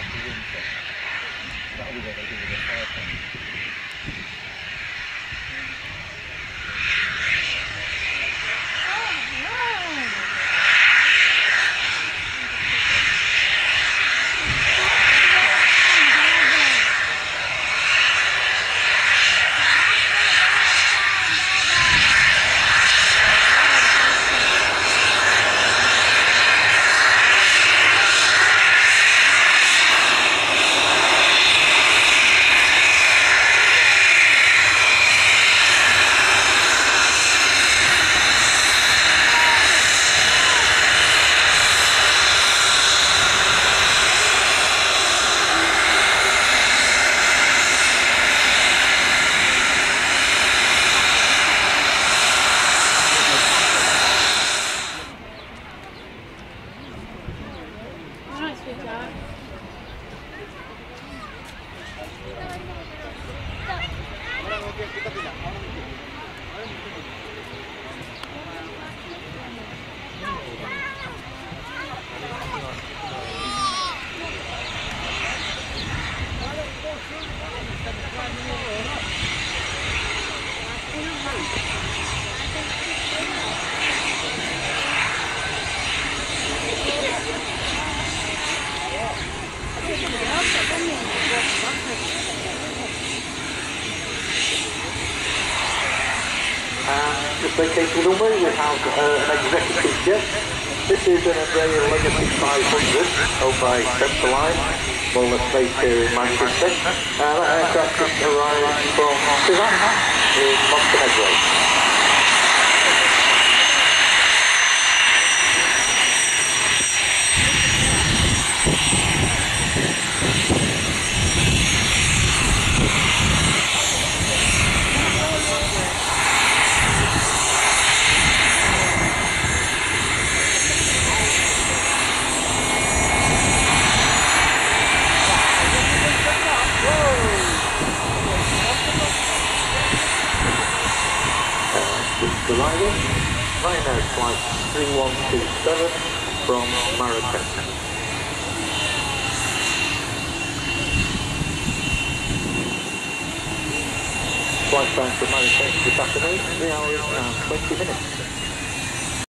Tak boleh lagi. aquí. And just vacating runway, we have uh, an executive jet. This is an Embraer Legacy 500 owned by Centerline, Walnut based here in Manchester. Uh, that aircraft just arrived from Tivat in Montenegro. Just arriving. Now, flight 3127 from Marrakesh. Flight time from Marrakesh this afternoon, 3 hours and 20 minutes.